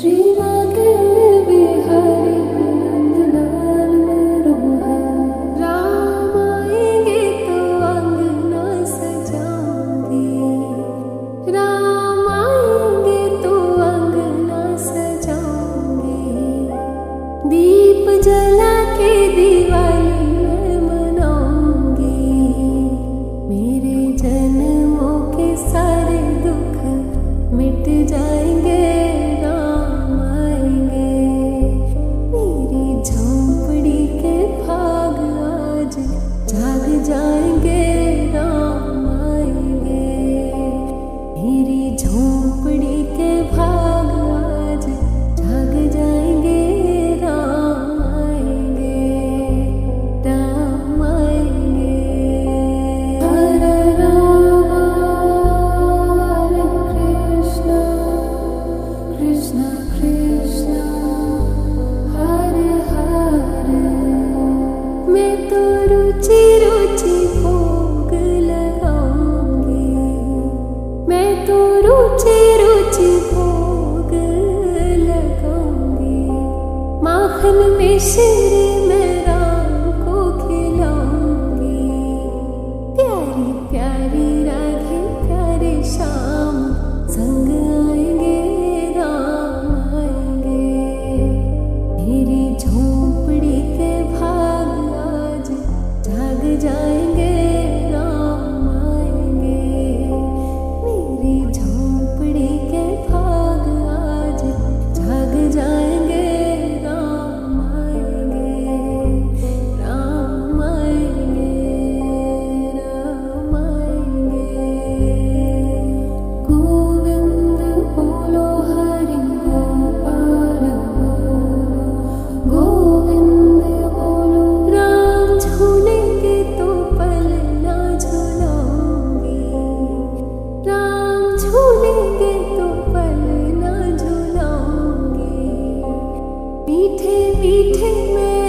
Shri see take me.